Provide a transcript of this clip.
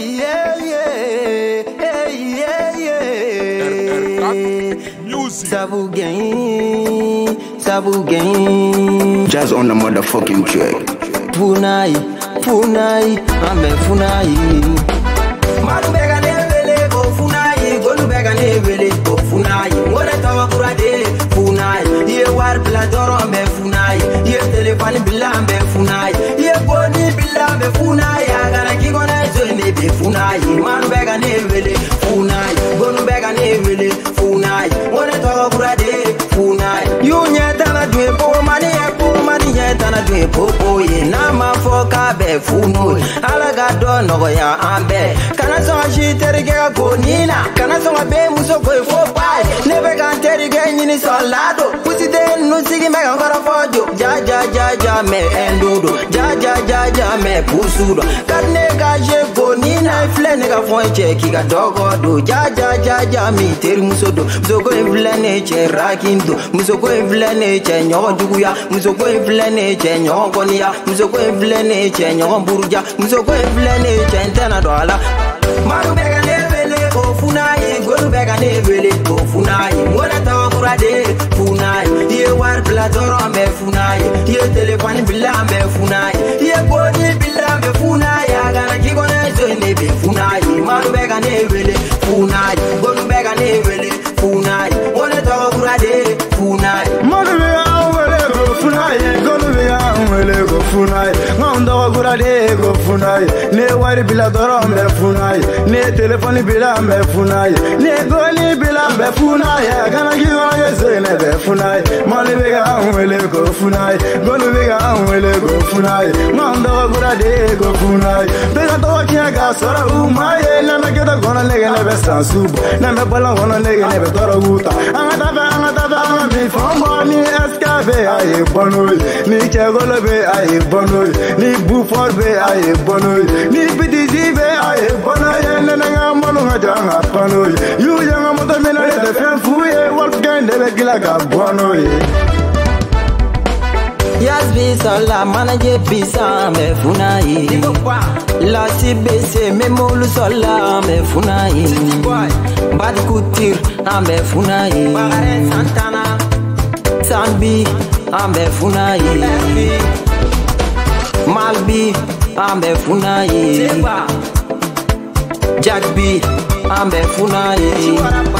yeah, yeah, yeah, yeah. Music. Sabou Gang, Sabou Gang. Just on the motherfucking track. Funai, funai, ame funai. Nyeta na dwe po po ye. Na ma fɔ k'a bɛ funu. Ala ka dɔ nɔgɔya an bɛɛ. Kana sɔn ka si terikɛ ka ko nin na. Kana sɔn ka bɛn muso ko ye fo ba ye. Ne bɛ ka n terikɛ ɲini sɔrɔla don. Pusiden ninnu sigi bɛ ka kɔrɔfɔ jo. Ja ja ja ja mɛ ɛndu don. Ja ja ja ja mɛ pusu don. Ka di ne ka se ko nin na i ne ka fɔ n cɛ k'i ka dɔgɔ don. Ja ja ja ja mi terimuso don. Musoko in filɛ ne cɛ rakin don. Musoko in filɛ ne cɛ ɲɔgɔn juguya. Musoko in filɛ ne cɛ ɲɔgɔn kɔniya. Musoko in filɛ ne cɛ ɲɔgɔn buruja. Musoko in filɛ ne cɛ n tɛna don a la. Madu bɛ ka ne wele ko funa ye. Golu bɛ ka ne wele ko funa ye. Ko ne tɔgɔ kura de funa ye. I ye wari bila dɔrɔn bɛ funa ye. I ye telefɔni bila bɛ funa ye. Golu bɛ an wele ko funa ye, de ye ko ne ye wari bila dɔrɔn n bɛ funa ye, ne ye telefɔni bila n bɛ ne ye gɔni bila n bɛ funa ye, a kana k'i kɔnɔ kɛ so ne bɛ funa ye, mɔlu bɛ wele ko funa ye, golu bɛ an wele ko funa ye, ŋanw tɔgɔ kura de ye ko funa ye, bɛɛ ka tɔgɔ tiɲɛ k'a sɔrɔ u ma ye, lamɛnkɛtɔ kɔnɔ nege ne bɛ san su bɔ, bɛ bɔlɔn kɔnɔ nege ne bɛ tɔɔrɔ k'u ta, an ka taa fɛ an ka taa fɛ an ka min ni ɛsika bɛ a ye ni cɛkolo bɛ a ye bɔ ni bufɔri bɛ a ye bɔ n'o ye ni bitisi bɛ a ye bɔ n'o ye nɛnɛŋa mɔnu ka jɔ an ka pan y'u ye n ka moto minɛ ne tɛ fɛn f'u ye walikan de bɛ gila ka bɔ ye. Yas bisola manaje bisa me funai. Lasi bese eh, me molu sola me funai. Bad kutir ambe funai. Sanbi ambe funai. Malbi ambe funai. Jack B ambe funai